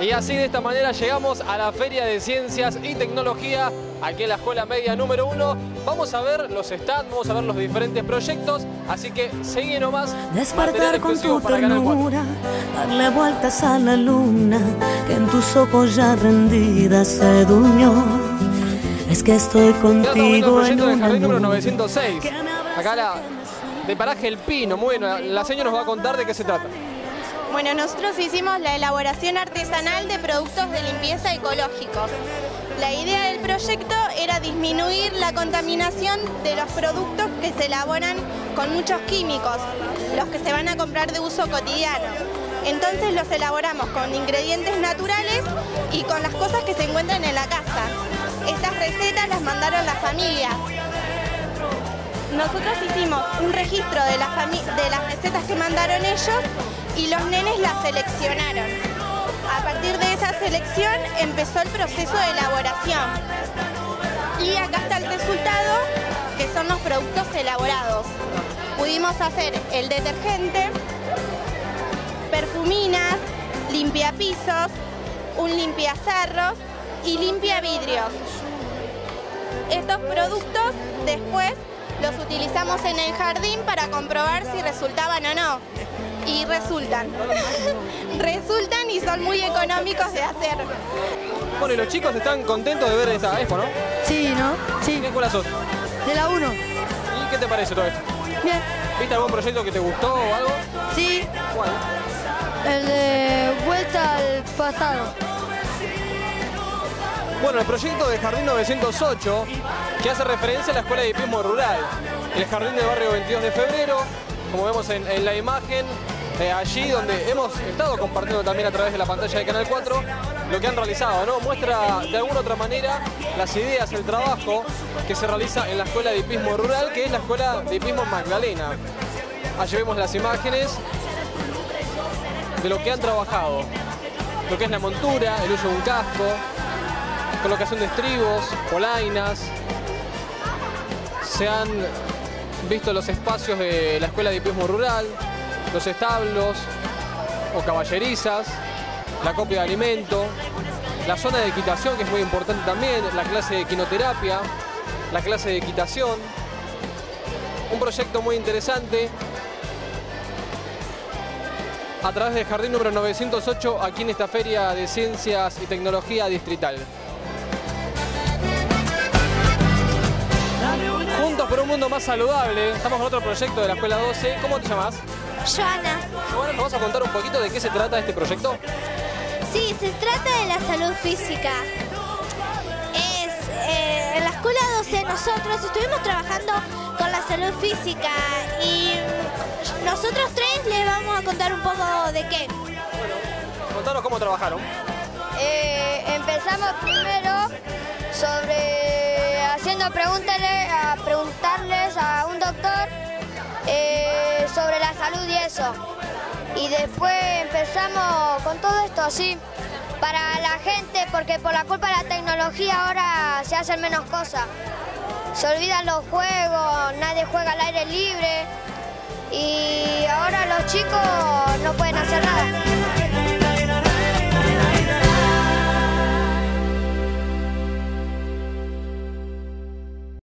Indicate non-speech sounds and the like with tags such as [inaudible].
Y así de esta manera llegamos a la Feria de Ciencias y Tecnología, aquí en la Escuela Media número 1. Vamos a ver los stands, vamos a ver los diferentes proyectos, así que sigue nomás. Despertar con tu ternura, darle vueltas a la luna, que en tus ojos ya rendida se durmió. Es que estoy contigo el en jardín número nube. 906. Acá la de paraje El Pino, muy bueno. La señora nos va a contar de qué se trata. Bueno, nosotros hicimos la elaboración artesanal de productos de limpieza ecológicos. La idea del proyecto era disminuir la contaminación de los productos que se elaboran con muchos químicos, los que se van a comprar de uso cotidiano. Entonces los elaboramos con ingredientes naturales y con las cosas que se encuentran en la casa. Estas recetas las mandaron las familias. Nosotros hicimos un registro de, las fami- de las recetas que mandaron ellos y los nenes las seleccionaron. A partir de esa selección empezó el proceso de elaboración. Y acá está el resultado, que son los productos elaborados. Pudimos hacer el detergente, perfuminas, limpiapisos, un limpiacerros y limpiavidrios. Estos productos después los utilizamos en el jardín para comprobar si resultaban o no. Y resultan. [laughs] resultan y son muy económicos de hacer. Bueno, y los chicos están contentos de ver esta expo, ¿no? Sí, ¿no? ¿De Sí, qué escuela sos? de la 1. ¿Y qué te parece todo esto? Bien. ¿Viste algún proyecto que te gustó o algo? Sí, ¿Cuál? el de vuelta al pasado. Bueno, el proyecto de Jardín 908, que hace referencia a la Escuela de Hipismo Rural. El jardín del barrio 22 de febrero, como vemos en, en la imagen, eh, allí donde hemos estado compartiendo también a través de la pantalla de Canal 4 lo que han realizado, ¿no? Muestra de alguna otra manera las ideas, el trabajo que se realiza en la Escuela de Hipismo Rural, que es la Escuela de Hipismo Magdalena. Allí vemos las imágenes de lo que han trabajado, lo que es la montura, el uso de un casco, colocación de estribos, polainas. Se han visto los espacios de la Escuela de Hipismo Rural, los establos o caballerizas, la copia de alimento, la zona de equitación, que es muy importante también, la clase de equinoterapia, la clase de equitación. Un proyecto muy interesante a través del jardín número 908 aquí en esta feria de ciencias y tecnología distrital. Juntos por un mundo más saludable. Estamos con otro proyecto de la Escuela 12. ¿Cómo te llamas? Joana. Ahora nos vas a contar un poquito de qué se trata este proyecto. Sí, se trata de la salud física. Es eh, en la escuela 12 nosotros estuvimos trabajando con la salud física y nosotros tres les vamos a contar un poco de qué. Contanos cómo trabajaron. Eh, empezamos primero sobre haciendo preguntas a preguntarles Y después empezamos con todo esto así para la gente porque por la culpa de la tecnología ahora se hacen menos cosas. Se olvidan los juegos, nadie juega al aire libre y ahora los chicos no pueden hacer nada.